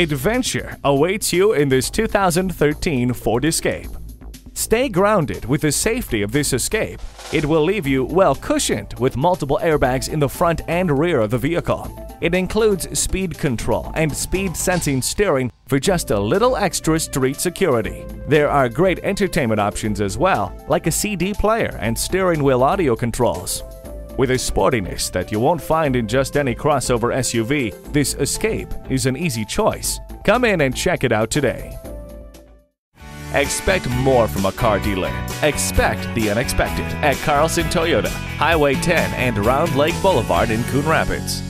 Adventure awaits you in this 2013 Ford Escape. Stay grounded with the safety of this Escape. It will leave you well cushioned with multiple airbags in the front and rear of the vehicle. It includes speed control and speed sensing steering for just a little extra street security. There are great entertainment options as well, like a CD player and steering wheel audio controls. With a sportiness that you won't find in just any crossover SUV, this Escape is an easy choice. Come in and check it out today. Expect more from a car dealer. Expect the unexpected at Carlson Toyota, Highway 10 and Round Lake Boulevard in Coon Rapids.